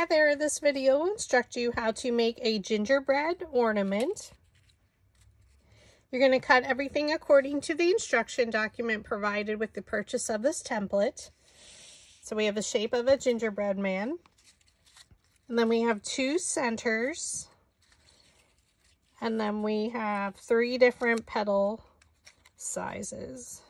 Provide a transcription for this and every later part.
Hi there, this video will instruct you how to make a gingerbread ornament. You're going to cut everything according to the instruction document provided with the purchase of this template. So we have the shape of a gingerbread man. And then we have two centers. And then we have three different petal sizes.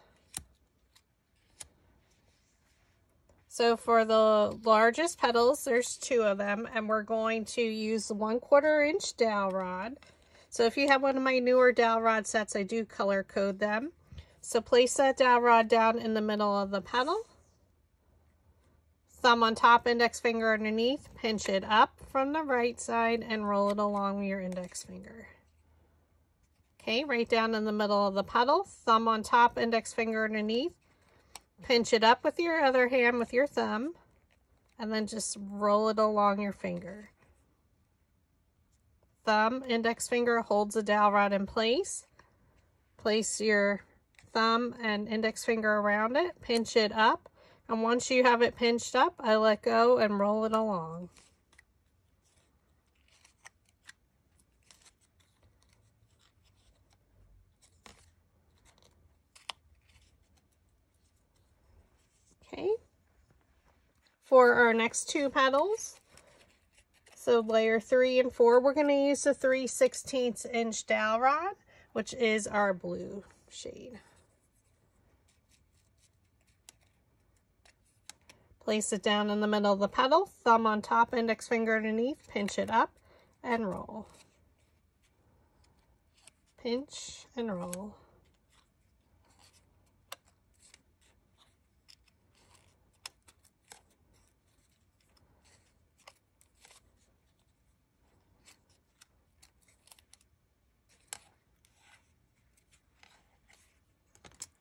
So for the largest petals, there's two of them, and we're going to use the one quarter inch dowel rod. So if you have one of my newer dowel rod sets, I do color code them. So place that dowel rod down in the middle of the petal. Thumb on top, index finger underneath, pinch it up from the right side and roll it along your index finger. Okay, right down in the middle of the petal, thumb on top, index finger underneath, Pinch it up with your other hand with your thumb and then just roll it along your finger. Thumb, index finger holds the dowel rod in place. Place your thumb and index finger around it, pinch it up, and once you have it pinched up, I let go and roll it along. Okay. For our next two petals, so layer three and four, we're going to use the 3 16 inch dowel rod, which is our blue shade. Place it down in the middle of the petal, thumb on top, index finger underneath, pinch it up and roll. Pinch and roll.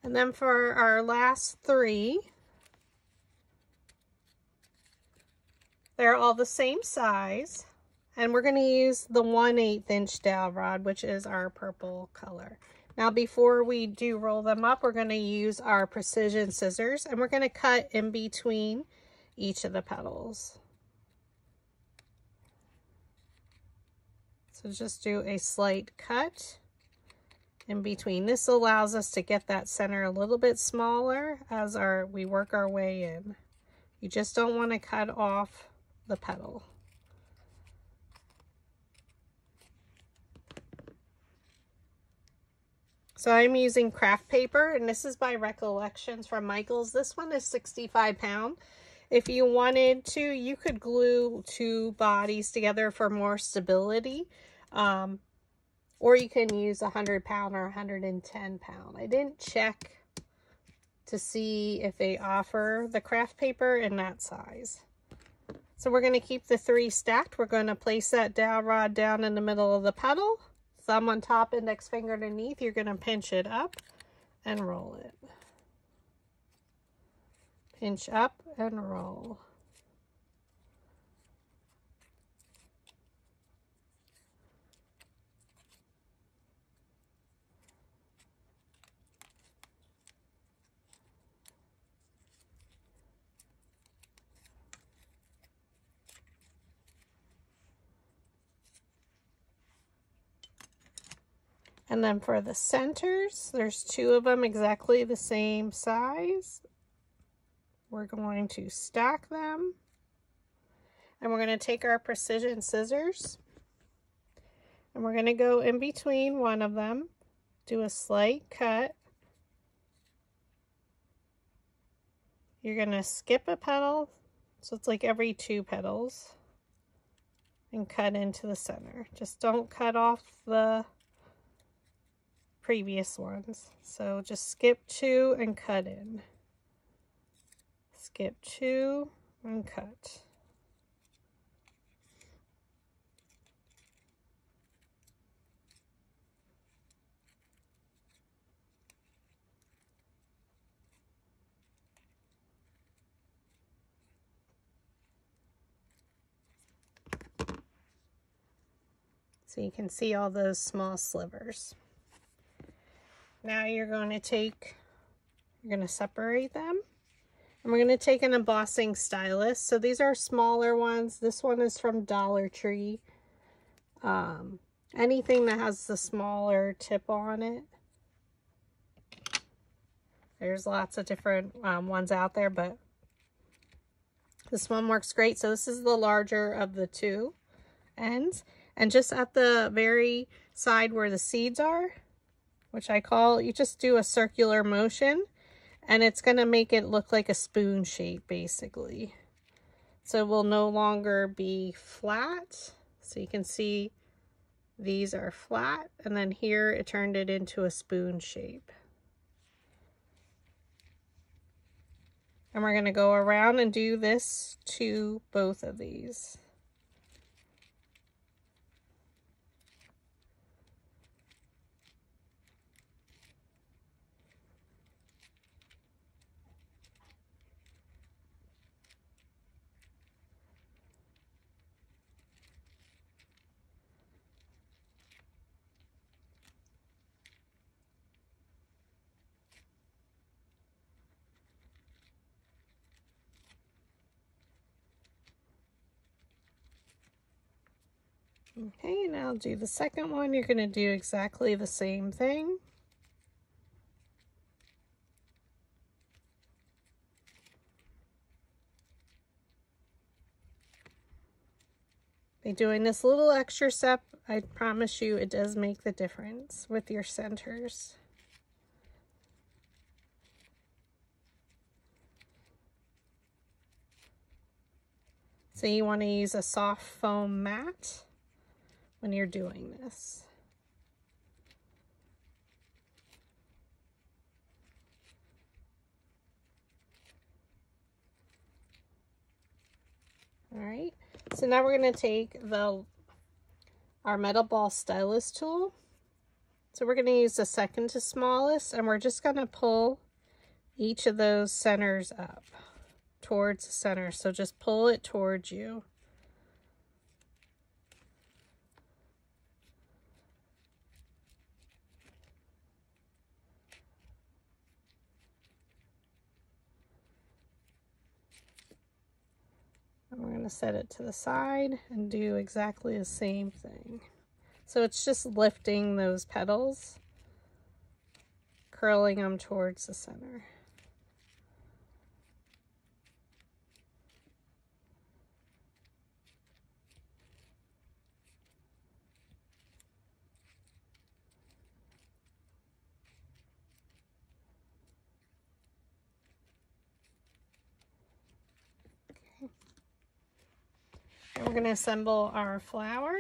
And then for our last three, they're all the same size. And we're going to use the 1 8 inch dowel rod, which is our purple color. Now, before we do roll them up, we're going to use our precision scissors and we're going to cut in between each of the petals. So just do a slight cut in between. This allows us to get that center a little bit smaller as our we work our way in. You just don't want to cut off the petal. So I'm using craft paper, and this is by Recollections from Michaels. This one is 65 pound. If you wanted to, you could glue two bodies together for more stability. Um, or you can use a 100 pound or 110 pound. I didn't check to see if they offer the craft paper in that size. So we're going to keep the three stacked. We're going to place that dowel rod down in the middle of the petal. Thumb on top, index finger underneath. You're going to pinch it up and roll it. Pinch up and roll. And then for the centers, there's two of them exactly the same size. We're going to stack them. And we're going to take our precision scissors. And we're going to go in between one of them. Do a slight cut. You're going to skip a petal. So it's like every two petals. And cut into the center. Just don't cut off the previous ones. So just skip two and cut in. Skip two and cut. So you can see all those small slivers. Now you're going to take, you're going to separate them And we're going to take an embossing stylus. So these are smaller ones. This one is from Dollar Tree. Um, anything that has the smaller tip on it. There's lots of different um, ones out there, but this one works great. So this is the larger of the two ends. And just at the very side where the seeds are, which I call, you just do a circular motion and it's going to make it look like a spoon shape basically. So it will no longer be flat. So you can see these are flat and then here it turned it into a spoon shape. And we're going to go around and do this to both of these. Okay, now do the second one. You're going to do exactly the same thing. By doing this little extra step, I promise you it does make the difference with your centers. So you want to use a soft foam mat when you're doing this. All right, so now we're going to take the our metal ball stylus tool. So we're going to use the second to smallest and we're just going to pull each of those centers up towards the center. So just pull it towards you. We're going to set it to the side and do exactly the same thing. So it's just lifting those petals, curling them towards the center. We're going to assemble our flower.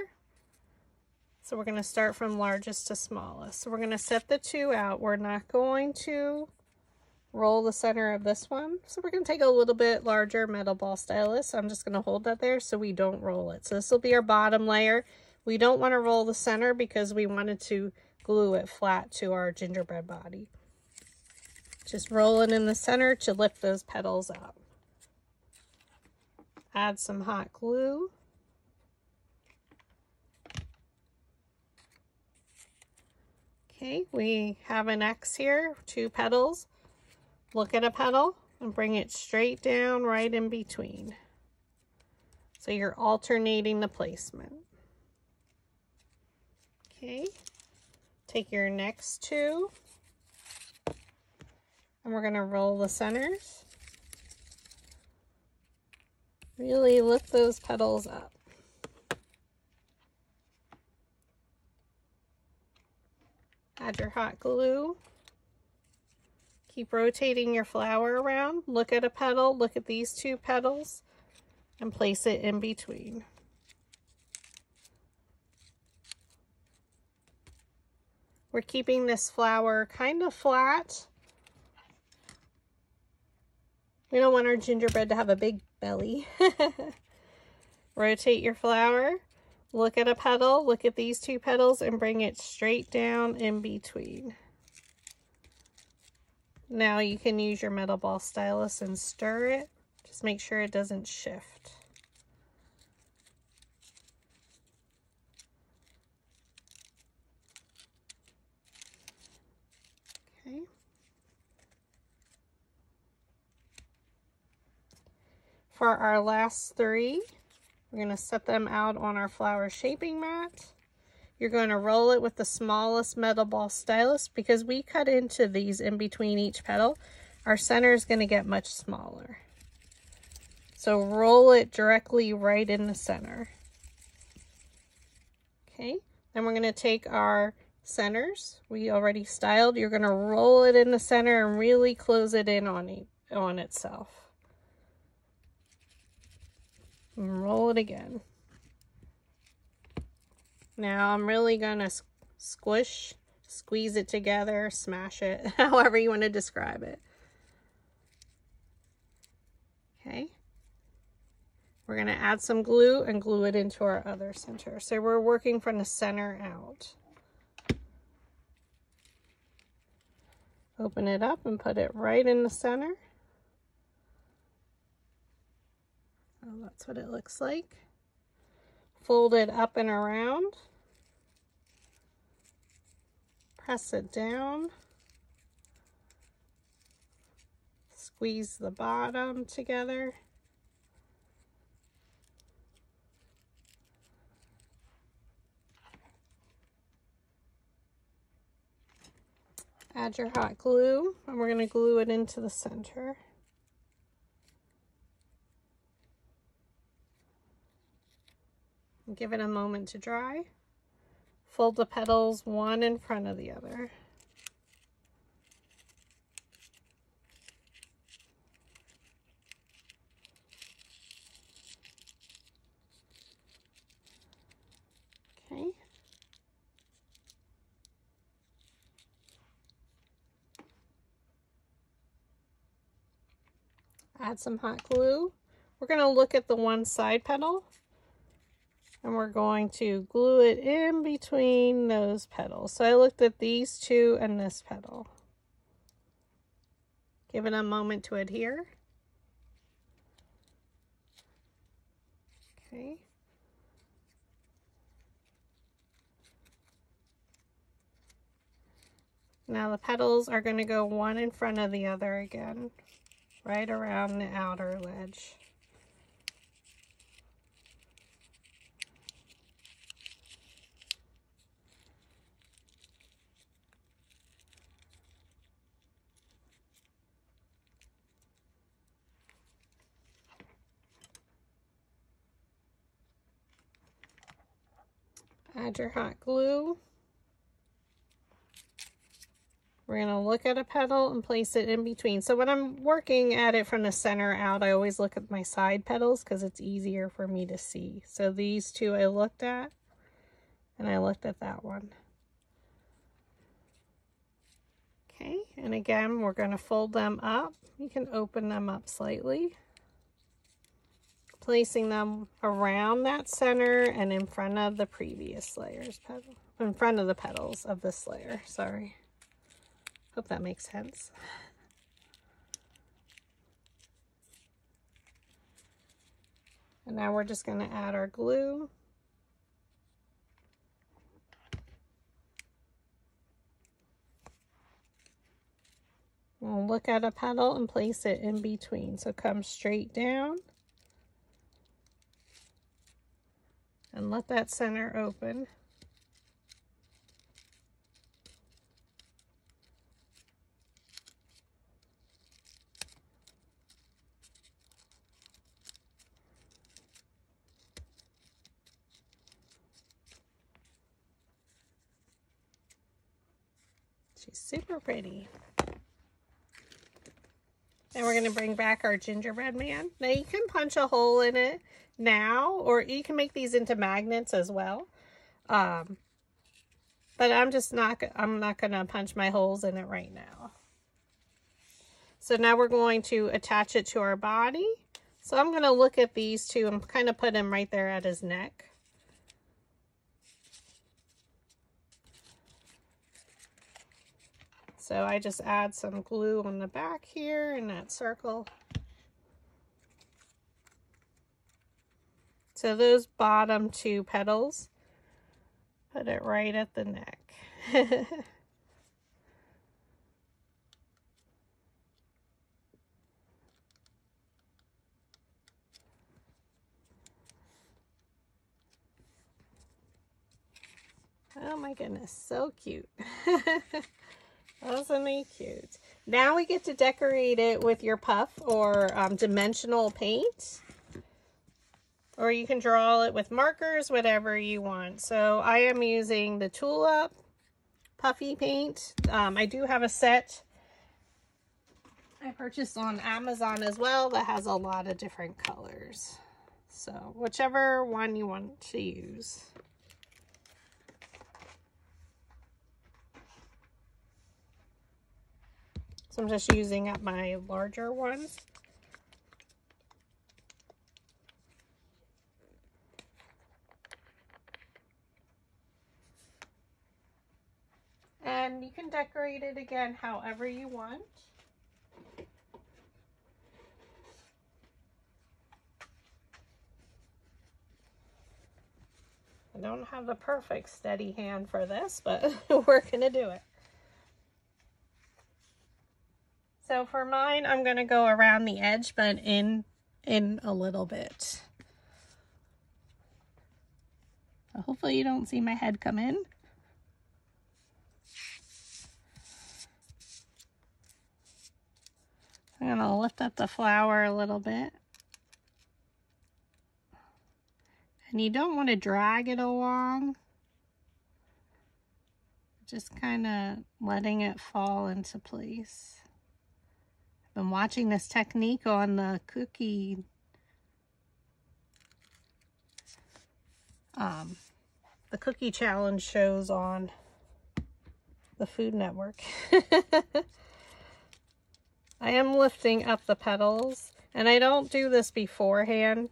So we're going to start from largest to smallest. So we're going to set the two out. We're not going to roll the center of this one. So we're going to take a little bit larger metal ball stylus. So I'm just going to hold that there so we don't roll it. So this will be our bottom layer. We don't want to roll the center because we wanted to glue it flat to our gingerbread body. Just roll it in the center to lift those petals up. Add some hot glue. Okay, we have an X here, two petals. Look at a petal and bring it straight down right in between. So you're alternating the placement. Okay, take your next two and we're to roll the centers. Really lift those petals up. Add your hot glue. Keep rotating your flower around. Look at a petal, look at these two petals, and place it in between. We're keeping this flower kind of flat. We don't want our gingerbread to have a big belly. Rotate your flower. Look at a petal. Look at these two petals and bring it straight down in between. Now you can use your metal ball stylus and stir it. Just make sure it doesn't shift. For our last three, we're going to set them out on our flower shaping mat. You're going to roll it with the smallest metal ball stylus because we cut into these in between each petal. Our center is going to get much smaller. So roll it directly right in the center. Okay, then we're going to take our centers we already styled. You're going to roll it in the center and really close it in on, e on itself. And roll it again. Now I'm really to squish, squeeze it together, smash it, however you want to describe it. Okay. We're to add some glue and glue it into our other center. So we're working from the center out. Open it up and put it right in the center. Oh, that's what it looks like. Fold it up and around. Press it down. Squeeze the bottom together. Add your hot glue and we're going to glue it into the center. Give it a moment to dry. Fold the petals one in front of the other. Okay. Add some hot glue. We're going to look at the one side petal and we're going to glue it in between those petals. So I looked at these two and this petal. Give it a moment to adhere. Okay. Now the petals are going to go one in front of the other again, right around the outer ledge. Add your hot glue. We're going to look at a petal and place it in between. So when I'm working at it from the center out, I always look at my side petals because it's easier for me to see. So these two I looked at, and I looked at that one. Okay, and again, we're going to fold them up. You can open them up slightly placing them around that center and in front of the previous layers petal in front of the petals of this layer sorry. Hope that makes sense. And now we're just going to add our glue. We'll look at a petal and place it in between. So come straight down and let that center open. She's super pretty. And we're going to bring back our gingerbread man. Now you can punch a hole in it now, or you can make these into magnets as well. Um, but I'm just not, I'm not going to punch my holes in it right now. So now we're going to attach it to our body. So I'm going to look at these two and kind of put him right there at his neck. So I just add some glue on the back here in that circle. So those bottom two petals, put it right at the neck. Oh my goodness, so cute. Wasn't he cute? Now we get to decorate it with your puff or um, dimensional paint. Or you can draw it with markers, whatever you want. So I am using the Tulip puffy paint. Um, I do have a set I purchased on Amazon as well that has a lot of different colors. So whichever one you want to use. So I'm just using up my larger ones. And you can decorate it again however you want. I don't have the perfect steady hand for this, but we're going to do it. So for mine, I'm going to go around the edge, but in, in a little bit. So hopefully you don't see my head come in. I'm going to lift up the flower a little bit. And you don't want to drag it along. Just kind of letting it fall into place. I've been watching this technique on the cookie um, the cookie challenge shows on the Food Network. I am lifting up the petals and I don't do this beforehand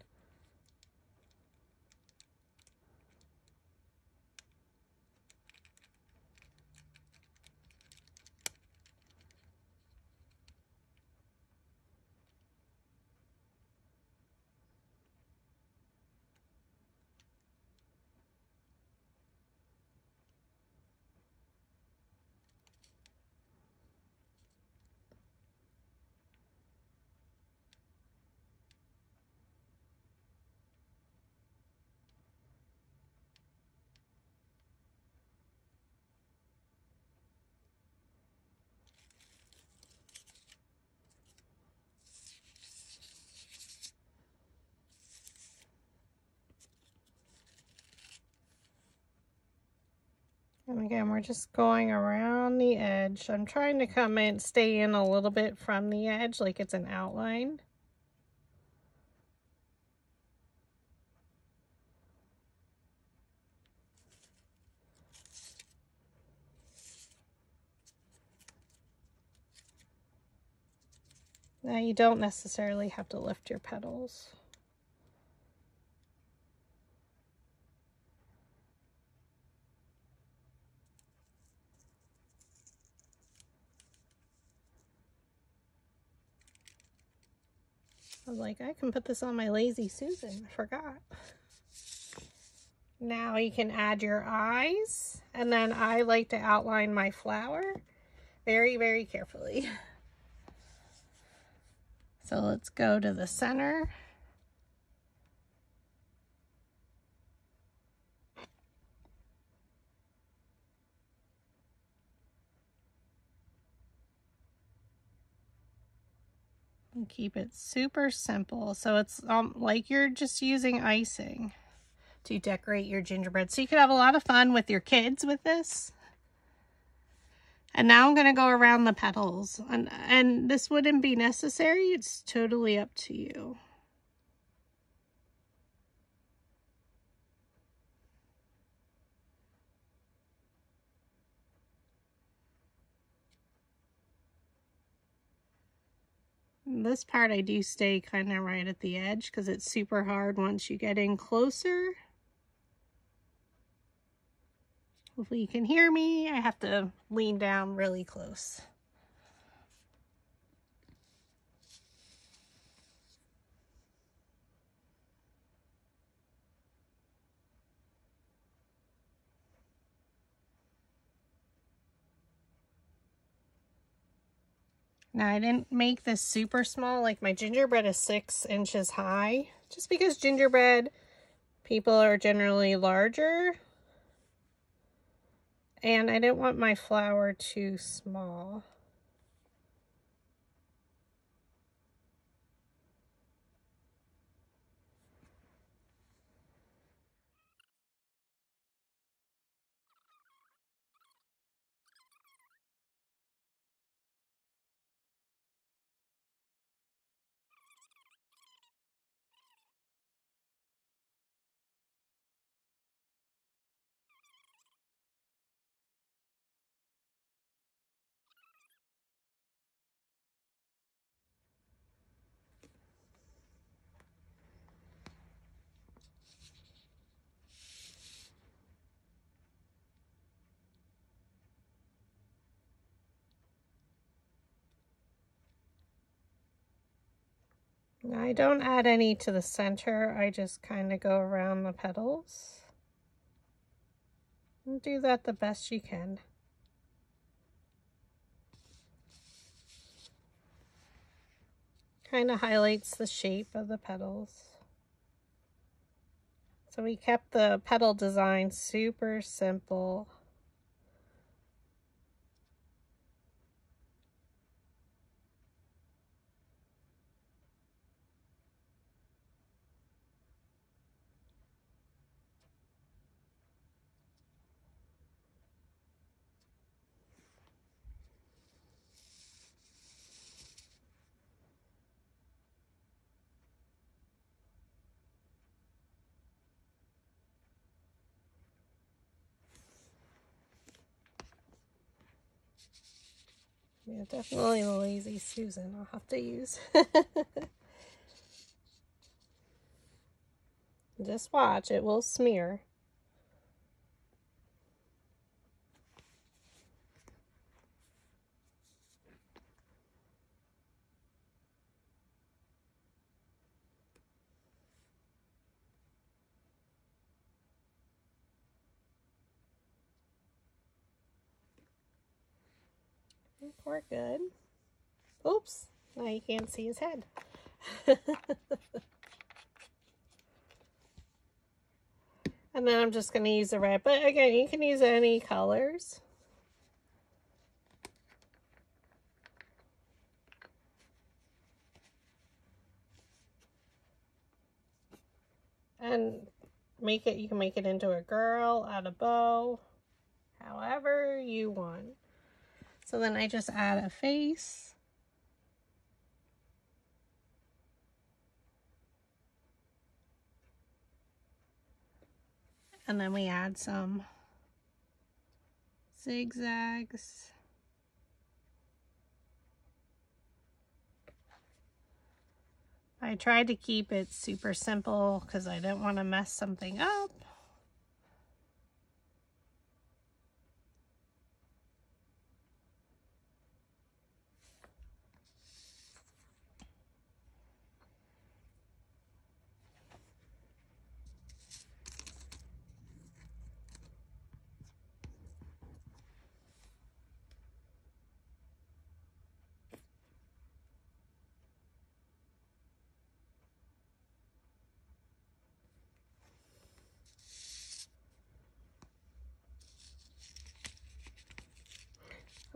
And again, we're just going around the edge. I'm trying to come in, stay in a little bit from the edge, like it's an outline. Now you don't necessarily have to lift your petals. I was like, I can put this on my Lazy Susan. I forgot. Now you can add your eyes. And then I like to outline my flower very, very carefully. So let's go to the center. Keep it super simple. So it's um, like you're just using icing to decorate your gingerbread. So you could have a lot of fun with your kids with this. And now I'm going to go around the petals. And, and this wouldn't be necessary. It's totally up to you. This part I do stay kind of right at the edge because it's super hard once you get in closer. Hopefully you can hear me. I have to lean down really close. Now I didn't make this super small, like my gingerbread is six inches high, just because gingerbread people are generally larger. And I didn't want my flower too small. I don't add any to the center. I just kind of go around the petals. And do that the best you can. Kind of highlights the shape of the petals. So we kept the petal design super simple. Yeah, definitely the lazy Susan I'll have to use. Just watch, it will smear. We're good. Oops, now you can't see his head. and then I'm just going to use the red. But again, you can use any colors. And make it, you can make it into a girl, add a bow, however you want. So then I just add a face. And then we add some zigzags. I tried to keep it super simple because I didn't want to mess something up.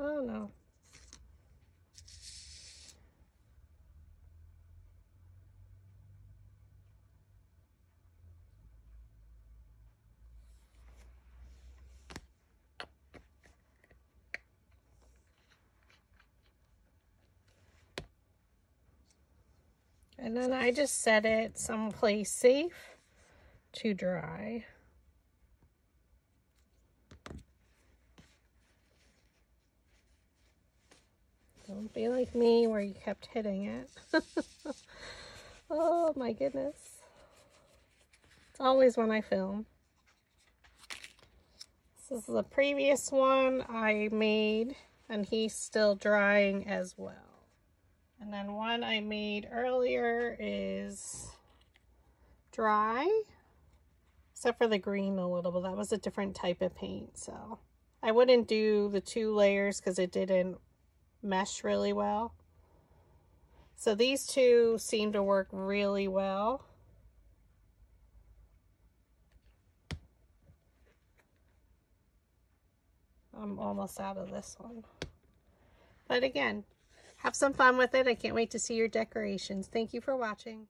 Oh no. And then I just set it someplace safe to dry. Don't be like me where you kept hitting it. oh my goodness. It's always when I film. This is the previous one I made and he's still drying as well. And then one I made earlier is dry, except for the green a little bit. That was a different type of paint, so I wouldn't do the two layers because it didn't mesh really well. So these two seem to work really well. I'm almost out of this one. But again, have some fun with it. I can't wait to see your decorations. Thank you for watching.